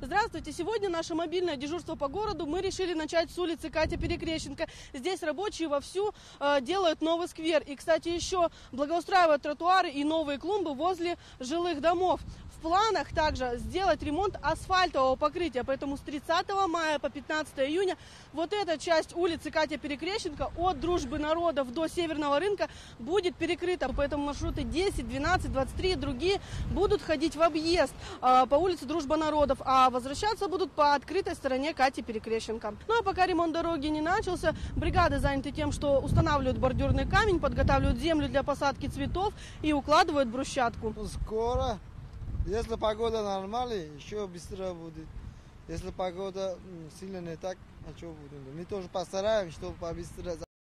Здравствуйте. Сегодня наше мобильное дежурство по городу мы решили начать с улицы Катя Перекрещенко. Здесь рабочие вовсю э, делают новый сквер. И, кстати, еще благоустраивают тротуары и новые клумбы возле жилых домов. В планах также сделать ремонт асфальтового покрытия. Поэтому с 30 мая по 15 июня вот эта часть улицы Катя Перекрещенко от Дружбы народов до Северного рынка будет перекрыта. Поэтому маршруты 10, 12, 23 и другие будут ходить в объезд э, по улице Дружба народов, а возвращаться будут по открытой стороне Кати Перекрещенко. Ну а пока ремонт дороги не начался, бригады заняты тем, что устанавливают бордюрный камень, подготавливают землю для посадки цветов и укладывают брусчатку. Ну, Скоро. Если погода нормальная, еще быстро будет. Если погода сильно не так, а что будет? Мы тоже постараемся, чтобы побыстрее